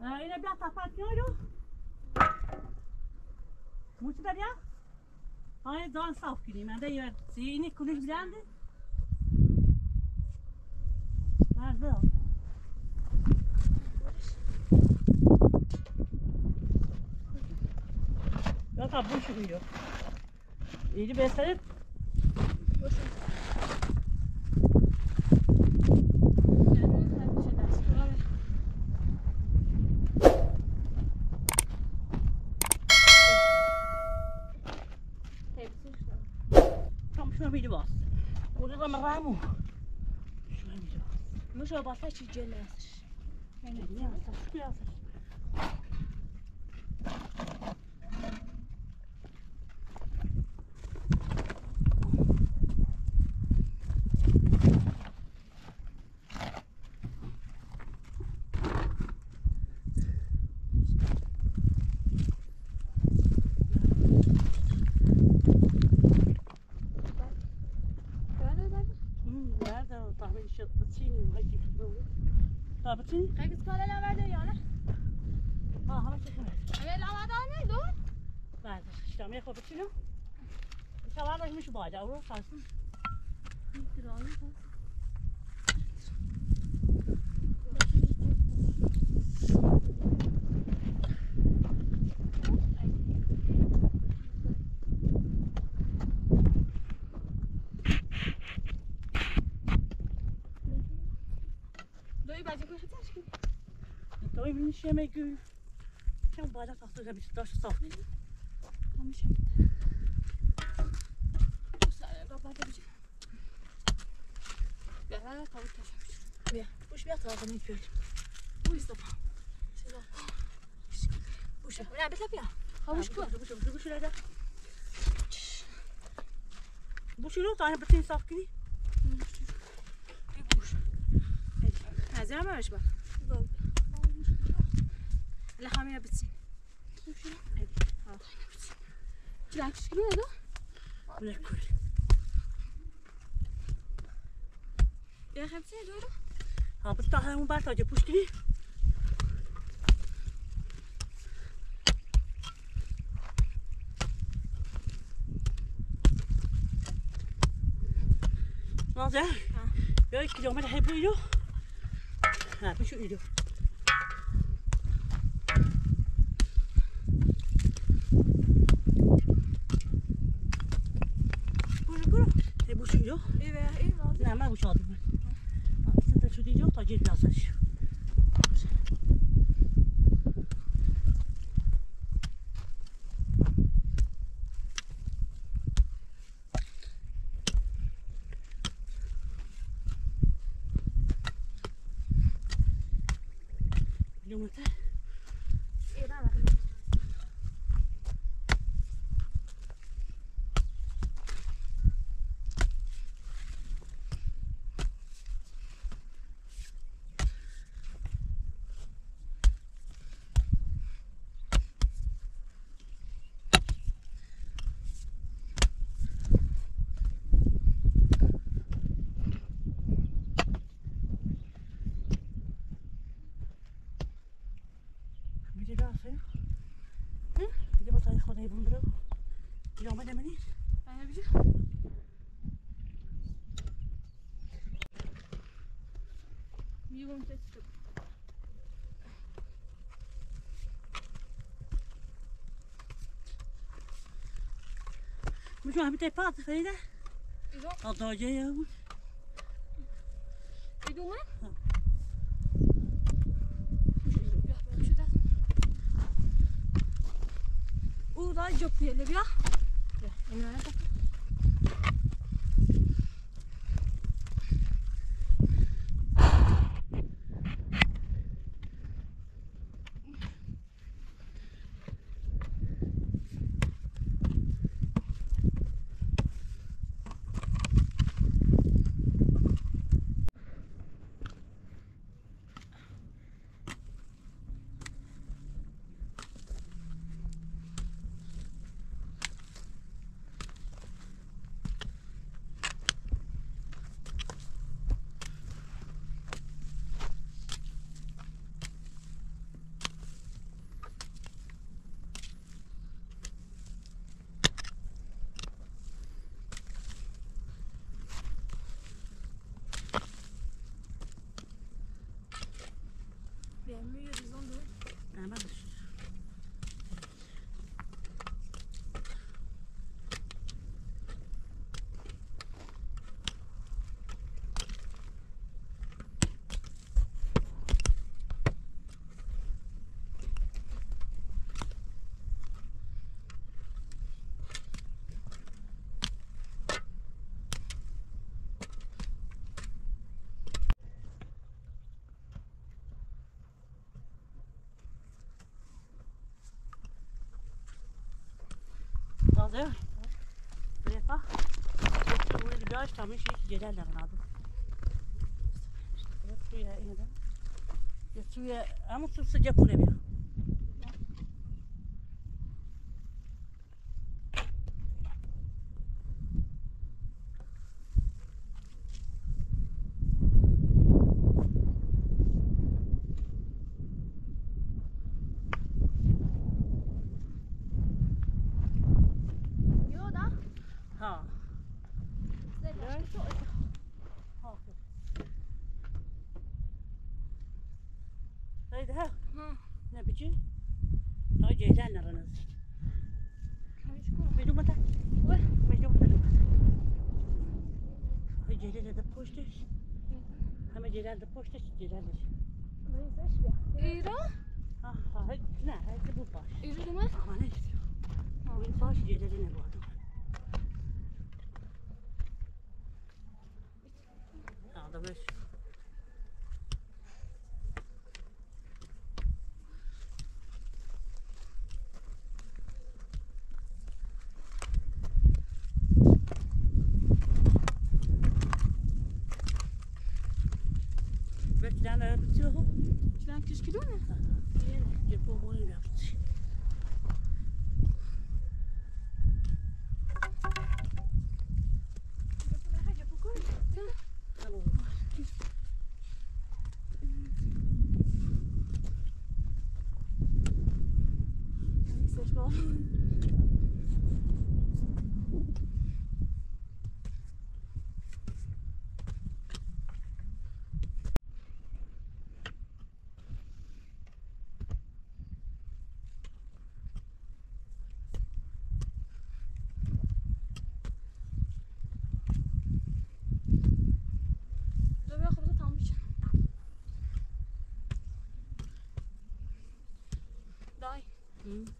Ha, yine biraz kapatıyoruz. Muçu da ya. Hayır, daha saf gireyim. Ben de yer. Zeyni kuruş bilendi. Nerede o? Yok abi bu çıkıyor. İyi beslenip tam şuna bir bas. Burada da meramu. Şuna bir bas. Muszę obaczać gdzie leżysz. Nie, nie, nie, چی؟ خیلی کالا لورده یا نه؟ آه همه چکنه اگه لورده نه دو؟ بعد شتامه خوب چینو؟ شبه باش میشه باده او رو خواستم درانی خواستم To i mi się megu. Chciałam bajać, a to żeby się dość stopni. Tamam Bu sefer kapatabilir. Ya tavuk taşımış. Nie, już ja to nie piję. Bu istapa. Bu się. Ya bir ya. Havuç bu. Bu się, bu lada. Bu się no, tane bütün saf gibi. Hazır mı bak? لحامينا بتسين تلعب شكلون هذا؟ بناكل يا أخي بتسين دورة؟ ها بتطلع هاي مبارطة جابوش كده ناظر يا كيلومتر حيبوا يدو ها بشو يدو veya iyi mi oldu? Ne ama bu şu adım. İşte de şu ido ta gel biraz. Biliyor musun? İyi hè? Hm? Je wordt eigenlijk gewoon even een Je Jammer, neem maar niet. Waar heb je? Wie woont dit stuk? Moet je maar meteen paard vreden? Is dat? Wat doe jij, jongen? Ik doe? Da job diyelim ya. Değil mi? Böyle bak. Buraya bir ağaç tam şey gelerler adı. Evet suya ineden. Ya suya ama su sıcak oluyor. Jo Ne biçim? Daha gelerler anasını. Kan vi gå? Vill du mata? Oj. Vill du mata? Hay. Hemen gelerler de poştes gelerler. Vad är det så? Yra? Ha ha ne hay bu baş. De med? Ama ne? Bu baş geleri ne bu adam? Ha Qu'est-ce qu'il donne Il n'y a pas au moins le verre.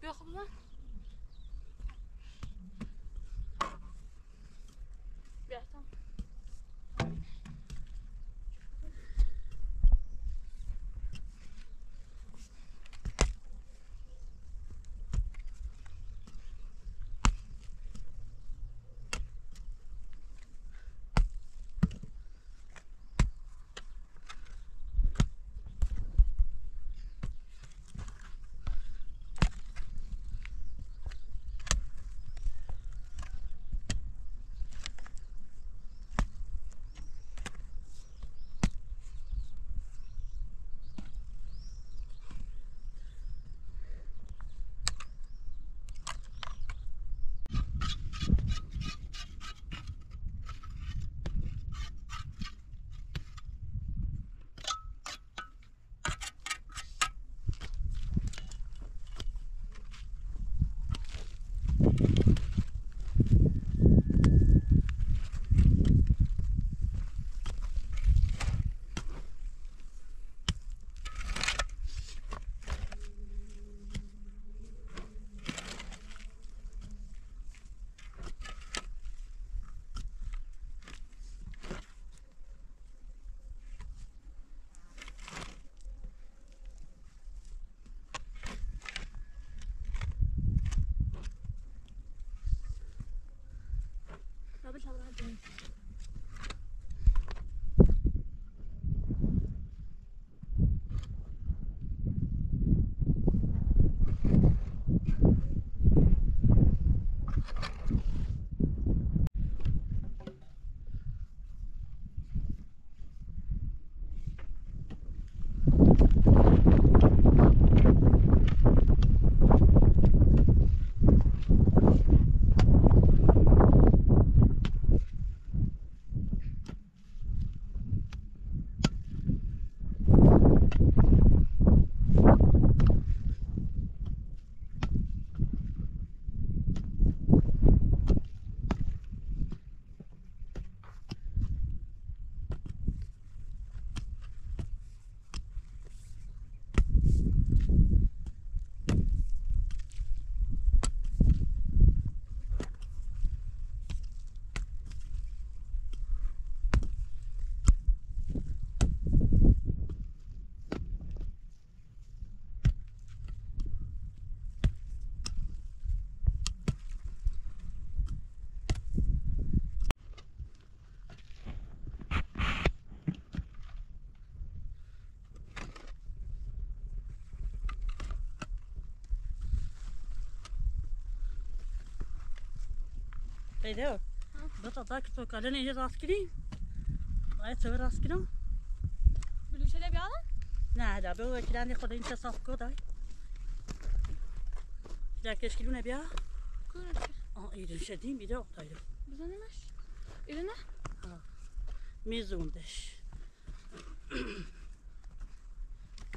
Mm. Vill jag Haydi o. Bata da ki to kalen iyice rastgele. Ay sever rastgele. Bülüşele bir alan. Ne da böyle kilen de kodayın ses saf koday. Ya keşke ne bir ya. Kuyruğu. Aa iyi de şey değil bir de oktaydı. Bize neymiş? İrine. Mizundeş.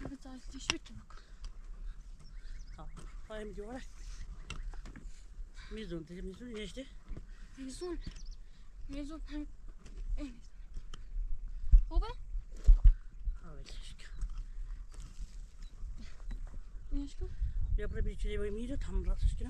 Evet artık iş bitti bak. Hayır diyorlar. Mizundeş, mizun işte. Mezun. Mezun. Hem. En Baba. Evet işte. Резун. Резун. Эй. Оба? Я пробил чудевой мир, там раз, что?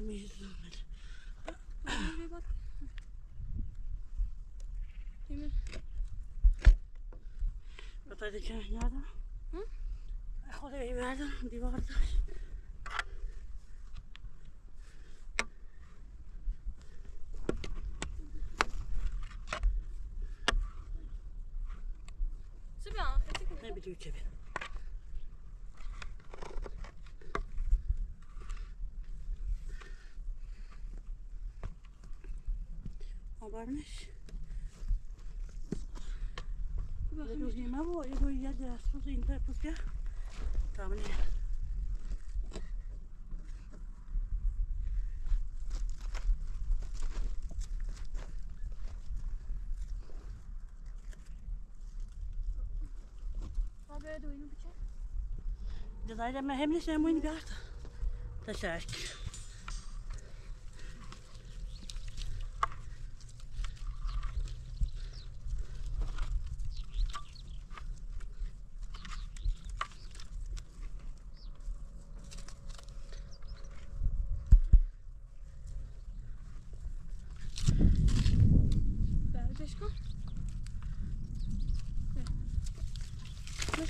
Warte, die عبادة. أخذ عبادة. دي برضه سبعة ما بدو كبد Io di ma voi, io gli altri scusi in te perché? Tamam ne? Öyle oyunu bıçak. Da sai da me hemlis ne moin biart.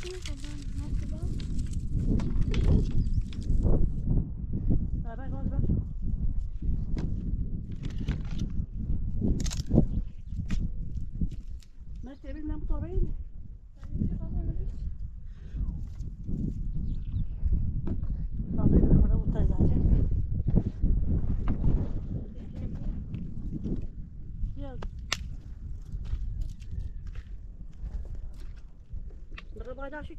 Thank you Berapa dah sih?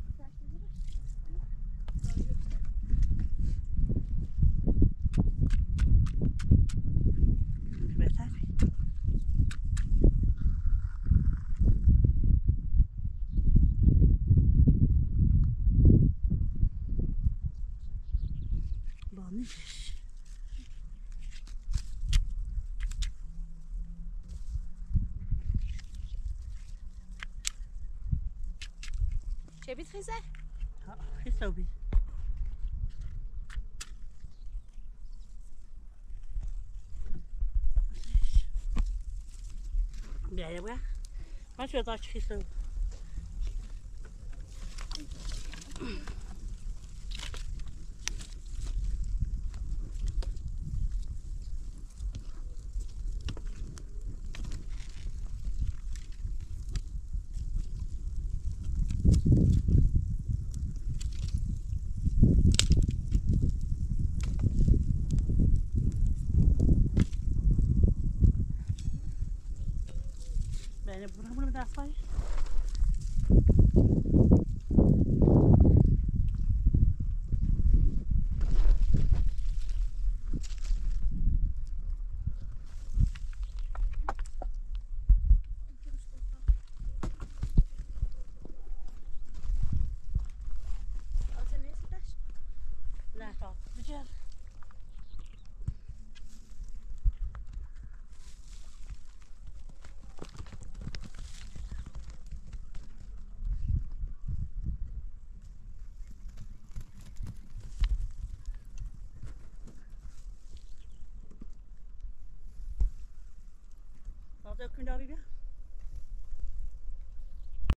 Jij bent geen zeg? Ja, geen Sophie. Blij hoor. Wat gisteren? that way? dökün abi.